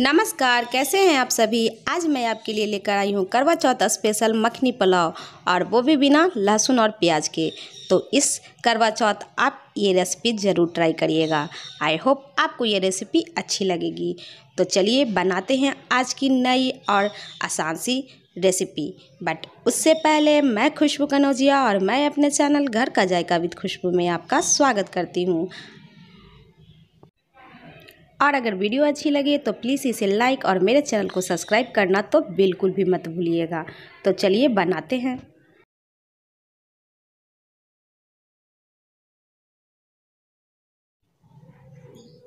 नमस्कार, कैसे हैं आप सभी? आज मैं आपके लिए लेकर आई हूँ करवा चौथ स्पेशल मखनी पुलाव और वो भी बिना लहसुन और प्याज के। तो इस करवा चौथ आप ये रेसिपी ज़रूर ट्राई करिएगा। आई होप आपको ये रेसिपी अच्छी लगेगी। तो चलिए बनाते हैं आज की नई और आसान सी रेसिपी। बट उससे पहले मैं खुशबू कनौजिया और मैं अपने चैनल घर का जायका विद खुशबू में आपका स्वागत करती हूँ। और अगर वीडियो अच्छी लगे तो प्लीज़ इसे लाइक और मेरे चैनल को सब्सक्राइब करना तो बिल्कुल भी मत भूलिएगा। तो चलिए, बनाते हैं।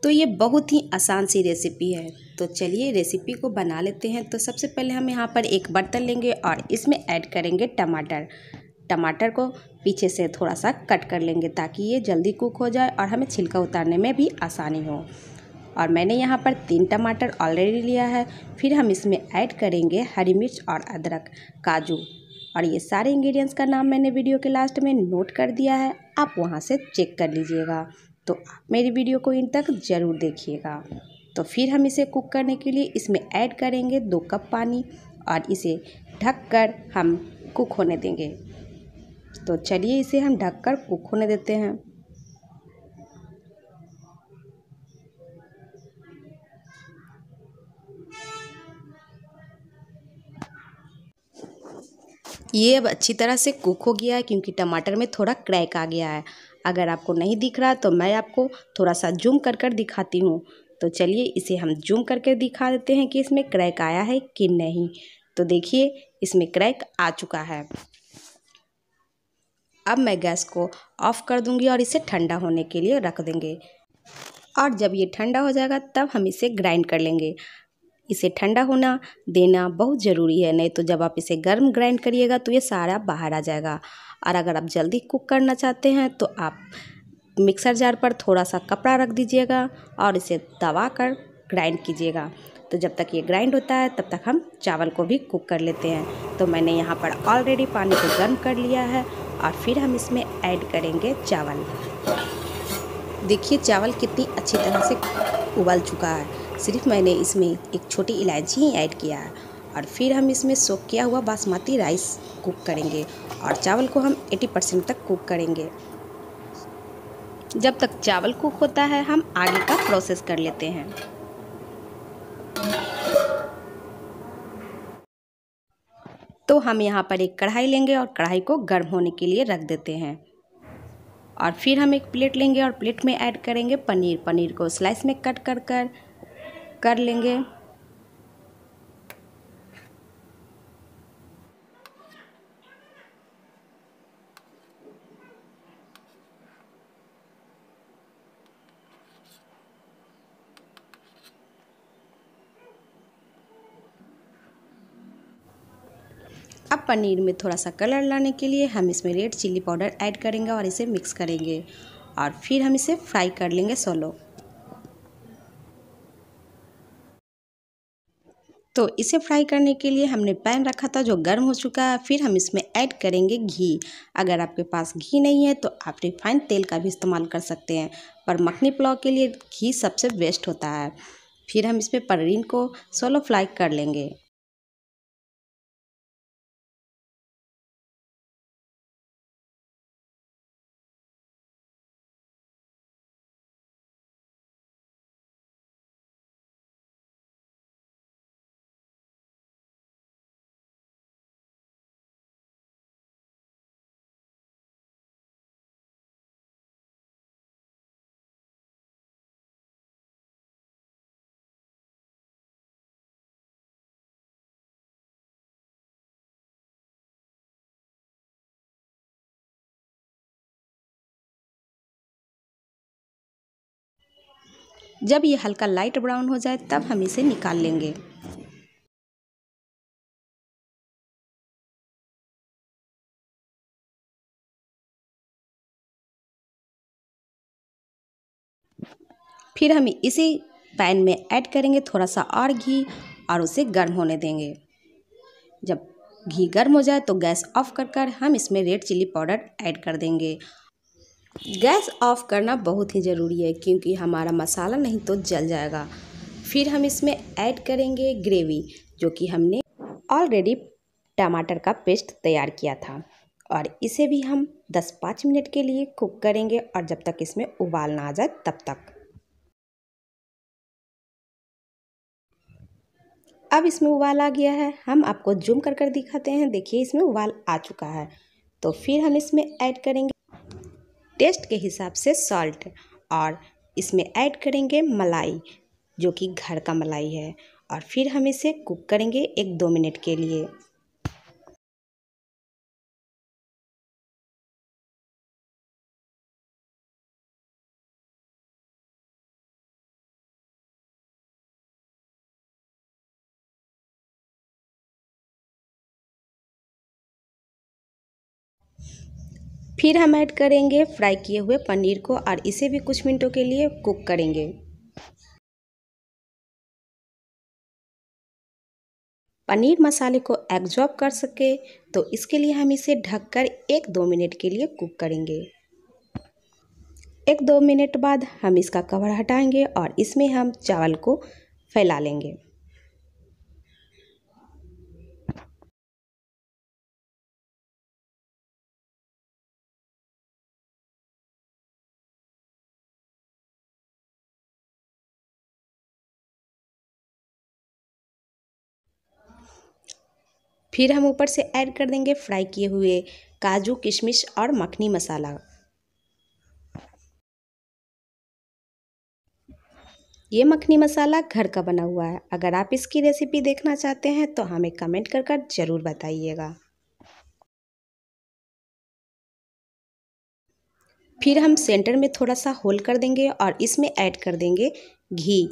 तो ये बहुत ही आसान सी रेसिपी है। तो चलिए, रेसिपी को बना लेते हैं। तो सबसे पहले हम यहाँ पर एक बर्तन लेंगे और इसमें ऐड करेंगे टमाटर। टमाटर को पीछे से थोड़ा सा कट कर लेंगे ताकि ये जल्दी कुक हो जाए और हमें छिलका उतारने में भी आसानी हो। और मैंने यहाँ पर तीन टमाटर ऑलरेडी लिया है। फिर हम इसमें ऐड करेंगे हरी मिर्च और अदरक, काजू। और ये सारे इंग्रेडिएंट्स का नाम मैंने वीडियो के लास्ट में नोट कर दिया है। आप वहाँ से चेक कर लीजिएगा। तो आप मेरी वीडियो को इन तक ज़रूर देखिएगा। तो फिर हम इसे कुक करने के लिए इसमें ऐड करेंगे दो कप पानी और इसे ढक कर हम कुक होने देंगे। तो चलिए इसे हम ढक कर कुक होने देते हैं। ये अब अच्छी तरह से कुक हो गया है क्योंकि टमाटर में थोड़ा क्रैक आ गया है। अगर आपको नहीं दिख रहा तो मैं आपको थोड़ा सा जूम कर कर दिखाती हूँ। तो चलिए इसे हम जूम करके दिखा देते हैं कि इसमें क्रैक आया है कि नहीं। तो देखिए, इसमें क्रैक आ चुका है। अब मैं गैस को ऑफ़ कर दूँगी और इसे ठंडा होने के लिए रख देंगे। और जब ये ठंडा हो जाएगा तब हम इसे ग्राइंड कर लेंगे। इसे ठंडा होना देना बहुत ज़रूरी है, नहीं तो जब आप इसे गर्म ग्राइंड करिएगा तो ये सारा बाहर आ जाएगा। और अगर आप जल्दी कुक करना चाहते हैं तो आप मिक्सर जार पर थोड़ा सा कपड़ा रख दीजिएगा और इसे दबा कर ग्राइंड कीजिएगा। तो जब तक ये ग्राइंड होता है, तब तक हम चावल को भी कुक कर लेते हैं। तो मैंने यहाँ पर ऑलरेडी पानी को गर्म कर लिया है और फिर हम इसमें ऐड करेंगे चावल। देखिए, चावल कितनी अच्छी तरह से उबल चुका है। सिर्फ़ मैंने इसमें एक छोटी इलायची ही ऐड किया है और फिर हम इसमें सोक किया हुआ बासमती राइस कुक करेंगे और चावल को हम 80 परसेंट तक कुक करेंगे। जब तक चावल कुक होता है, हम आगे का प्रोसेस कर लेते हैं। तो हम यहाँ पर एक कढ़ाई लेंगे और कढ़ाई को गर्म होने के लिए रख देते हैं। और फिर हम एक प्लेट लेंगे और प्लेट में ऐड करेंगे पनीर। पनीर को स्लाइस में कट कर कर कर लेंगे। अब पनीर में थोड़ा सा कलर लाने के लिए हम इसमें रेड चिल्ली पाउडर ऐड करेंगे और इसे मिक्स करेंगे और फिर हम इसे फ्राई कर लेंगे सोलो। तो इसे फ्राई करने के लिए हमने पैन रखा था जो गर्म हो चुका है। फिर हम इसमें ऐड करेंगे घी। अगर आपके पास घी नहीं है तो आप रिफाइंड तेल का भी इस्तेमाल कर सकते हैं, पर मखनी पुलाव के लिए घी सबसे बेस्ट होता है। फिर हम इसमें पनीर को सोलो फ्राई कर लेंगे। जब ये हल्का लाइट ब्राउन हो जाए, तब हम इसे निकाल लेंगे। फिर हम इसी पैन में ऐड करेंगे थोड़ा सा और घी और उसे गर्म होने देंगे। जब घी गर्म हो जाए तो गैस ऑफ़ कर कर हम इसमें रेड चिल्ली पाउडर ऐड कर देंगे। गैस ऑफ़ करना बहुत ही ज़रूरी है क्योंकि हमारा मसाला नहीं तो जल जाएगा। फिर हम इसमें ऐड करेंगे ग्रेवी, जो कि हमने ऑलरेडी टमाटर का पेस्ट तैयार किया था। और इसे भी हम 10-5 मिनट के लिए कुक करेंगे और जब तक इसमें उबाल ना आ जाए तब तक। अब इसमें उबाल आ गया है। हम आपको जूम कर कर दिखाते हैं। देखिए, इसमें उबाल आ चुका है। तो फिर हम इसमें ऐड करेंगे टेस्ट के हिसाब से सॉल्ट और इसमें ऐड करेंगे मलाई, जो कि घर का मलाई है। और फिर हम इसे कुक करेंगे एक दो मिनट के लिए। फिर हम ऐड करेंगे फ्राई किए हुए पनीर को और इसे भी कुछ मिनटों के लिए कुक करेंगे। पनीर मसाले को एब्जॉर्ब कर सके तो इसके लिए हम इसे ढककर एक दो मिनट के लिए कुक करेंगे। एक दो मिनट बाद हम इसका कवर हटाएँगे और इसमें हम चावल को फैला लेंगे। फिर हम ऊपर से ऐड कर देंगे फ्राई किए हुए काजू, किशमिश और मखनी मसाला। ये मखनी मसाला घर का बना हुआ है। अगर आप इसकी रेसिपी देखना चाहते हैं तो हमें कमेंट कर कर ज़रूर बताइएगा। फिर हम सेंटर में थोड़ा सा होल कर देंगे और इसमें ऐड कर देंगे घी।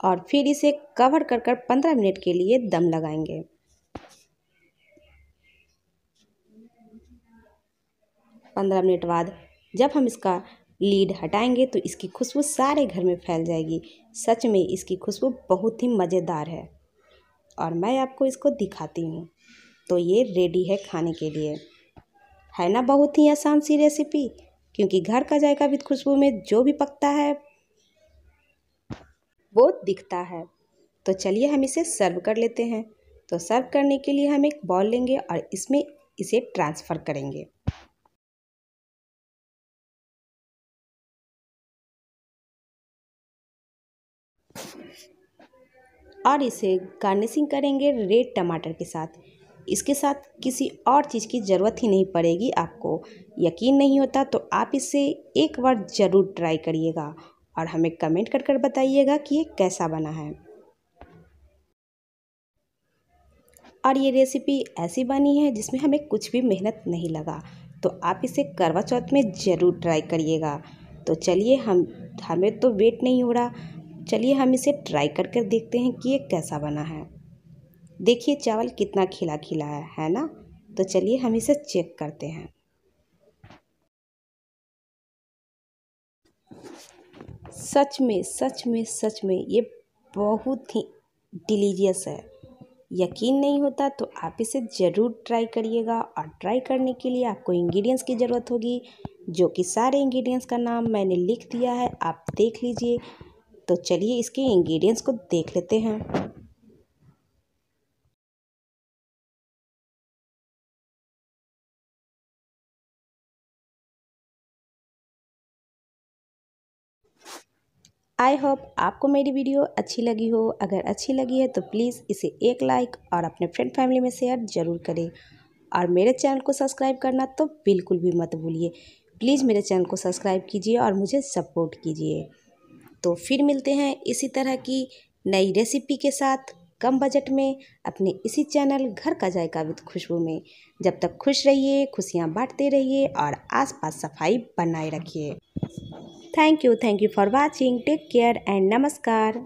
और फिर इसे कवर कर कर पंद्रह मिनट के लिए दम लगाएँगे। पंद्रह मिनट बाद जब हम इसका लीड हटाएँगे तो इसकी खुशबू सारे घर में फैल जाएगी। सच में इसकी खुशबू बहुत ही मज़ेदार है। और मैं आपको इसको दिखाती हूँ। तो ये रेडी है खाने के लिए। है ना बहुत ही आसान सी रेसिपी क्योंकि घर का जायका विद खुशबू में जो भी पकता है वो दिखता है। तो चलिए हम इसे सर्व कर लेते हैं। तो सर्व करने के लिए हम एक बॉल लेंगे और इसमें इसे ट्रांसफ़र करेंगे। और इसे गार्निशिंग करेंगे रेड टमाटर के साथ। इसके साथ किसी और चीज़ की ज़रूरत ही नहीं पड़ेगी आपको। यकीन नहीं होता तो आप इसे एक बार ज़रूर ट्राई करिएगा। और हमें कमेंट कर कर बताइएगा कि ये कैसा बना है। और ये रेसिपी ऐसी बनी है जिसमें हमें कुछ भी मेहनत नहीं लगा तो आप इसे करवा चौथ में ज़रूर ट्राई करिएगा। तो चलिए हम, हमें तो वेट नहीं हो रहा। चलिए हम इसे ट्राई कर कर देखते हैं कि ये कैसा बना है। देखिए चावल कितना खिला खिला है है ना? तो चलिए हम इसे चेक करते हैं। सच में सच में सच में ये बहुत ही डिलीजियस है। यकीन नहीं होता तो आप इसे ज़रूर ट्राई करिएगा और ट्राई करने के लिए आपको इंग्रेडिएंट्स की ज़रूरत होगी, जो कि सारे इंग्रेडिएंट्स का नाम मैंने लिख दिया है, आप देख लीजिए। तो चलिए इसके इंग्रेडिएंट्स को देख लेते हैं। आई होप आपको मेरी वीडियो अच्छी लगी हो। अगर अच्छी लगी है तो प्लीज़ इसे एक लाइक और अपने फ्रेंड फैमिली में शेयर ज़रूर करें। और मेरे चैनल को सब्सक्राइब करना तो बिल्कुल भी मत भूलिए। प्लीज़ मेरे चैनल को सब्सक्राइब कीजिए और मुझे सपोर्ट कीजिए। तो फिर मिलते हैं इसी तरह की नई रेसिपी के साथ कम बजट में अपने इसी चैनल घर का जायका विद खुशबू में। जब तक खुश रहिए, खुशियाँ बांटते रहिए और आसपास सफ़ाई बनाए रखिए। Thank you. Thank you for watching. Take care and namaskar.